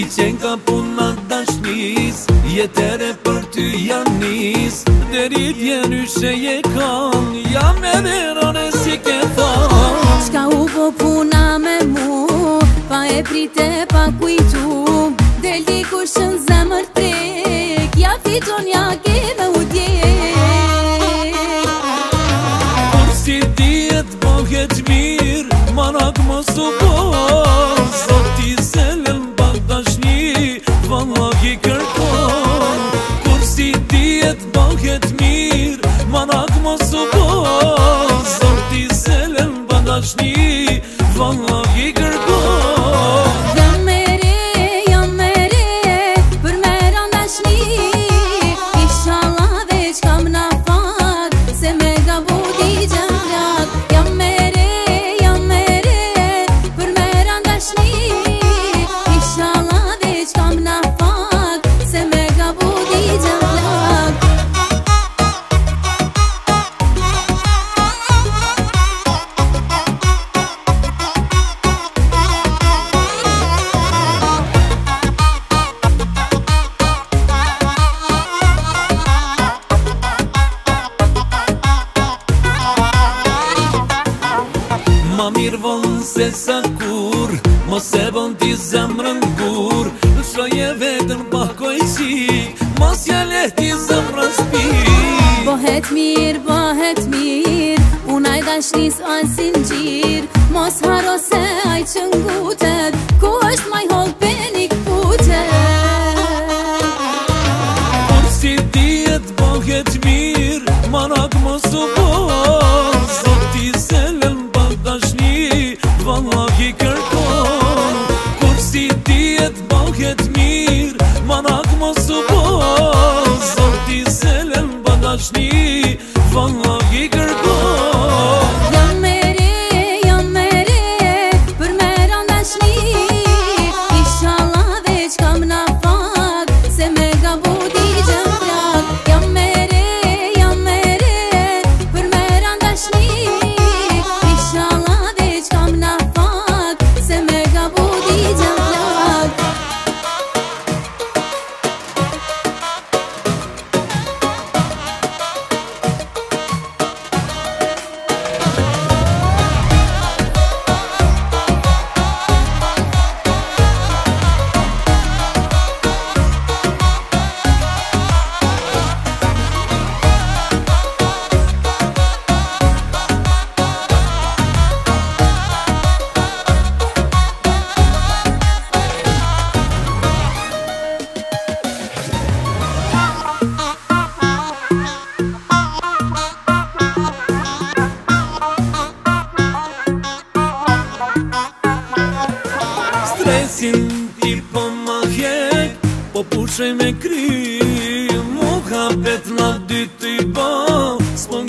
Si qenë ka puna dashnis Jetere për ty janë nis Deri dje nyshe je kam Jam e verone si ke tham Qka u po puna me mu Pa e prite pa kujtu Del di shën zemër tek Ja fiton ja ke me u dje Por si djet bëhet mir Marak mos u ni van logi gërgo se sa kur Mos e bon ti zemrën kur Në shroje vetën pakojsi Mos jale ti zemrën shpi Bohet mir, bohet mir Unaj dashnis ansin gjir Mos haro se aj qëngut Më nakë më supo Sot t'i selen bë nashni Fënë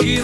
He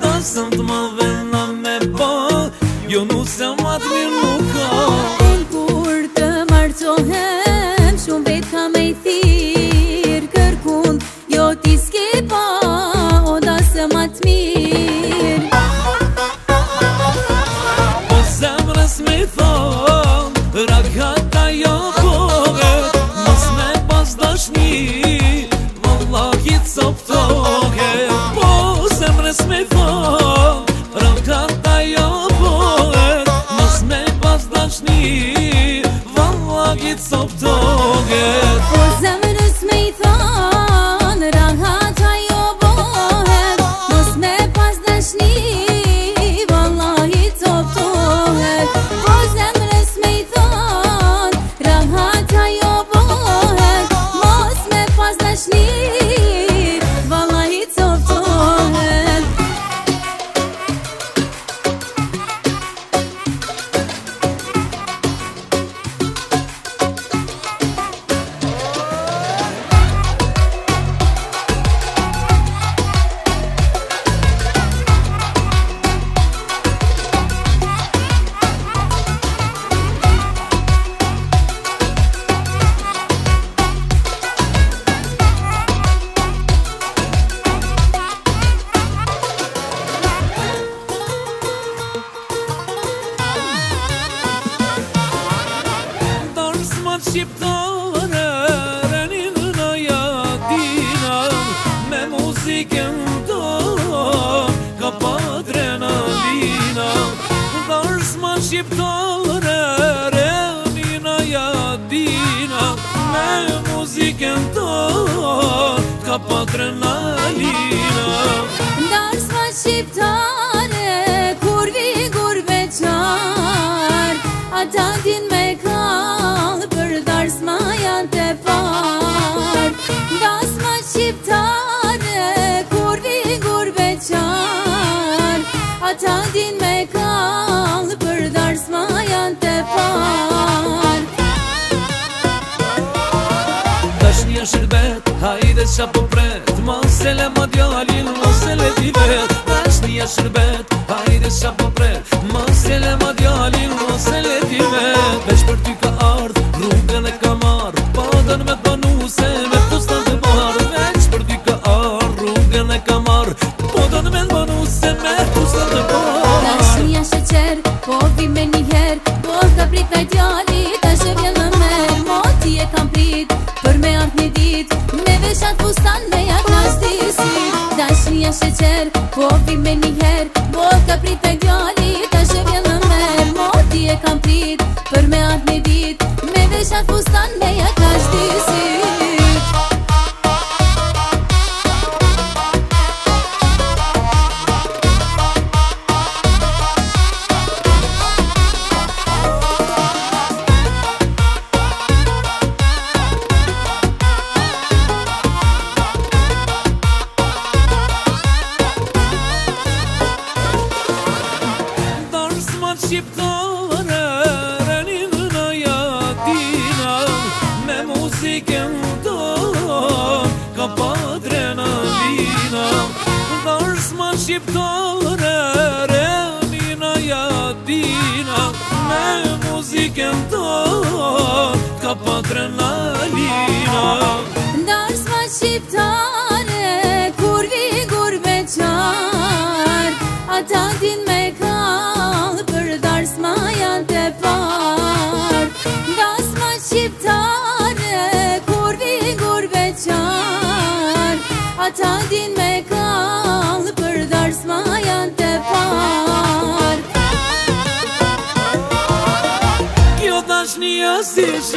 Dasëm të më vena me pa Jo nuk se matë mirë nuk ka Nuk kur të më rëcohem Shumë vetë ka me i thirë Kërkund, jo t'i s'kipa O, dasëm atë mirë Nuk po se më rësë me Me muzikën të kapatre në dina Kërës më shqiptore, renina ja dina Me muzikën të kapatre në dina shërbet Hajde qa po pret Mosele ma djallin Mosele ti vet shërbet Hajde qa po pret Mosele ma djallin Mosele ti vet Everything Shqiptare, renina ja dina, me muzike në tonë, ka patronalina. Dar sva shqiptare, kur vi me qarë, ata din me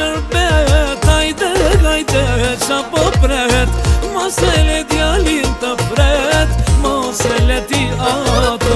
shërbet Ajde, ajde, qa po pret Mos e le djalin të fret Mos e le ti atë